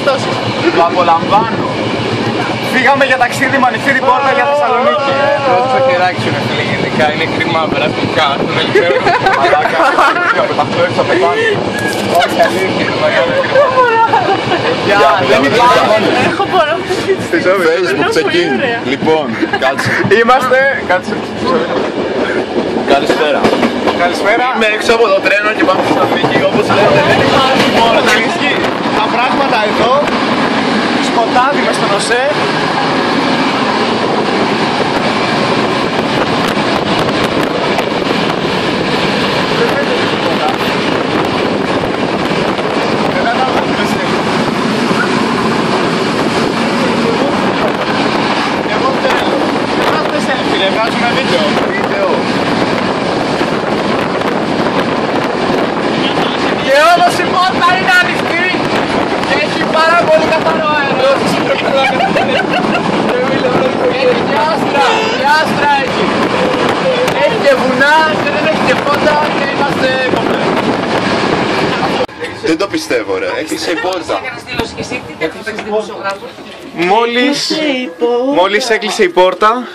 αυτός. Το απολαμβάνω. Φύγαμε για ταξίδι μανιφίδι πόρτα για Θεσσαλονίκη. Πρώτο το χεράκι σου, ρε φίλε, γενικά είναι κρίμα περαστικά. Το βελτιώνω. Μαλάκα, θα πεταχτώ έτσι θα πετάνω. Όχι, αλήθεια, είναι μεγάλο κρίμα. Γεια, δεν υπάρχει. Έχω μπορώ. Facebook check-in. Λοιπόν, κάτσε. Είμαστε, κάτσε. Καλησπέρα. Καλησπέρα. Είμαι έξω από το τρένο και πάμε στη Θεσσαλονίκη όπως λέτε. Σκοτάδι μες στον ΟΣΕ. Δεν κατάλαβα τι λες, ε. Εγώ θέλω. Δεν βγάζουμε selfie, ρε, βγάζουμε βίντεο. Βίντεο. Και όμως η πόρτα είναι ανοιχτή και έχει πάρα πολύ καθαρό αέρα. Έχει και άστρα, και άστρα έχεις. Έχει και βουνά και δεν έχεις και φώτα και είμαστε κομπλέ. Δεν το πιστεύω ρε. Έκλεισε η πόρτα. Μόλις, μόλις έκλεισε η πόρτα,